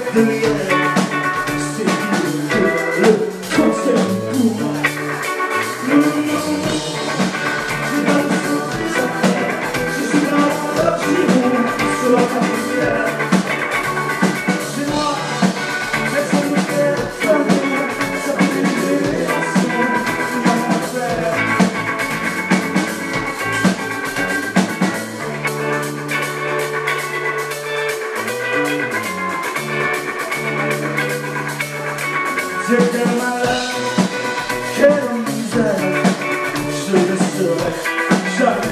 Thank you. Kerem güzel Söyle söyle Şarkı